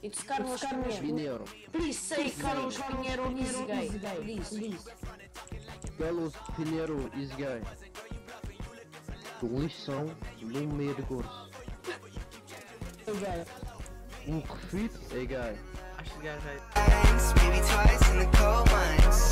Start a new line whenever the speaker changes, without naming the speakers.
It's Carlos, Carlos Pinheiro. Please say Carlos Pinheiro is gay. Is Please.
Carlos Pinheiro is gay. Lição Lumeiro Gorso.
É gay.
Um refit, é gay.
Acho que
é gay.